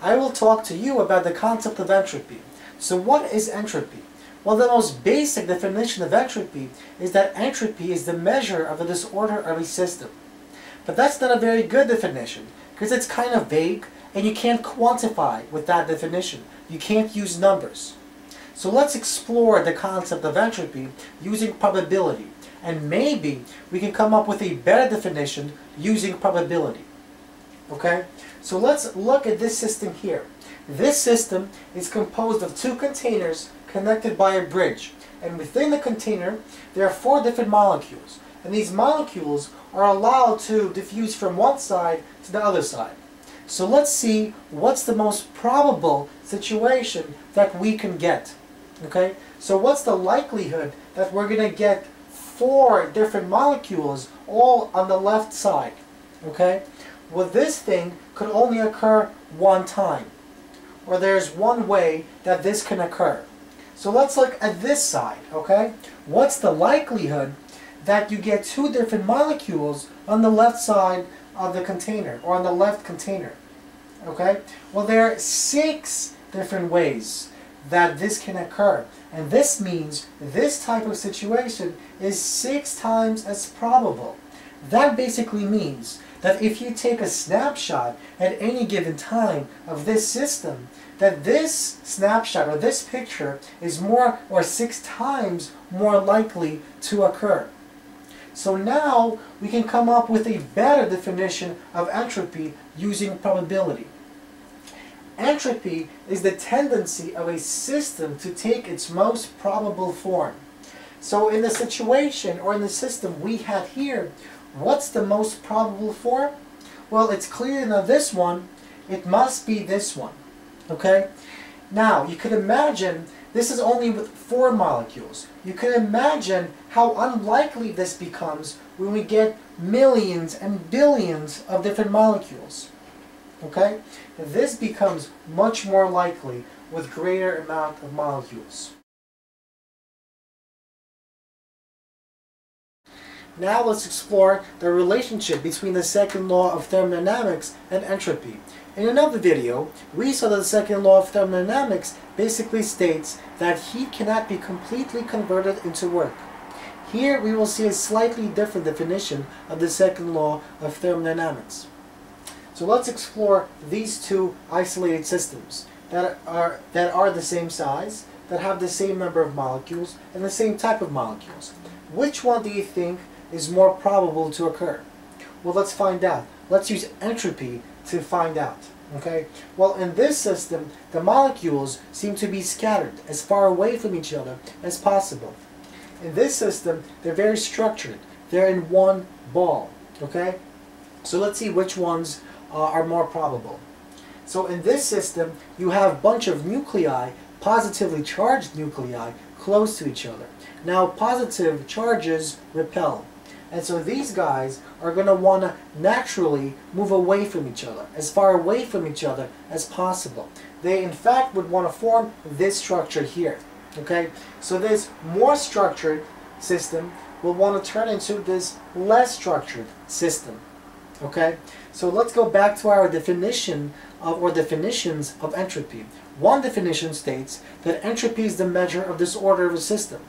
I will talk to you about the concept of entropy. So what is entropy? Well, the most basic definition of entropy is that entropy is the measure of the disorder of a system. But that's not a very good definition, because it's kind of vague, and you can't quantify with that definition. You can't use numbers. So let's explore the concept of entropy using probability, and maybe we can come up with a better definition using probability. Okay? So let's look at this system here. This system is composed of two containers connected by a bridge. And within the container, there are four different molecules. And these molecules are allowed to diffuse from one side to the other side. So let's see what's the most probable situation that we can get. Okay? So what's the likelihood that we're going to get four different molecules all on the left side? Okay? Well, this thing could only occur one time or there's one way that this can occur. So let's look at this side, okay? What's the likelihood that you get two different molecules on the left side of the container, or on the left container, okay? Well, there are six different ways that this can occur. And this means this type of situation is six times as probable. That basically means that if you take a snapshot at any given time of this system, that this snapshot or this picture is more or six times more likely to occur. So now we can come up with a better definition of entropy using probability. Entropy is the tendency of a system to take its most probable form. So in the situation or in the system we have here, What's the most probable form? Well, it's clear now this one, it must be this one. Okay? Now, you could imagine, this is only with four molecules. You could imagine how unlikely this becomes when we get millions and billions of different molecules. Okay? This becomes much more likely with greater amount of molecules. Now let's explore the relationship between the second law of thermodynamics and entropy. In another video, we saw that the second law of thermodynamics basically states that heat cannot be completely converted into work. Here we will see a slightly different definition of the second law of thermodynamics. So let's explore these two isolated systems that are, that are the same size, that have the same number of molecules, and the same type of molecules. Which one do you think is more probable to occur? Well, let's find out. Let's use entropy to find out. Okay? Well, in this system, the molecules seem to be scattered as far away from each other as possible. In this system, they're very structured. They're in one ball. Okay? So let's see which ones uh, are more probable. So in this system, you have a bunch of nuclei, positively charged nuclei, close to each other. Now, positive charges repel. And so these guys are going to want to naturally move away from each other, as far away from each other as possible. They in fact would want to form this structure here. Okay, so this more structured system will want to turn into this less structured system. Okay, so let's go back to our definition of, or definitions of entropy. One definition states that entropy is the measure of disorder of a system.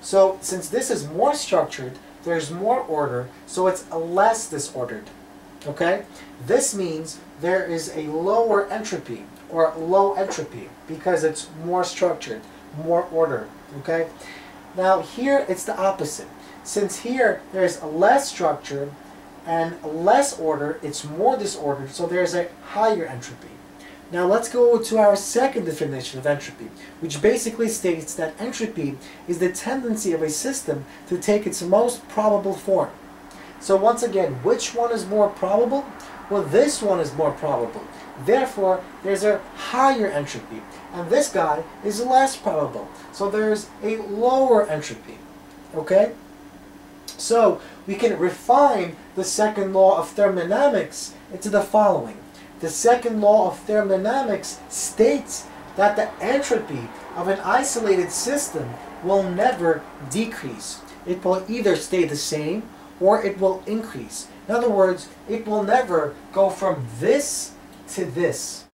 So since this is more structured, there's more order, so it's less disordered. Okay? This means there is a lower entropy or low entropy because it's more structured, more order. Okay? Now here it's the opposite. Since here there's less structure and less order, it's more disordered, so there's a higher entropy. Now let's go to our second definition of entropy, which basically states that entropy is the tendency of a system to take its most probable form. So once again, which one is more probable? Well, this one is more probable. Therefore, there's a higher entropy. And this guy is less probable. So there's a lower entropy. Okay? So we can refine the second law of thermodynamics into the following. The second law of thermodynamics states that the entropy of an isolated system will never decrease. It will either stay the same or it will increase. In other words, it will never go from this to this.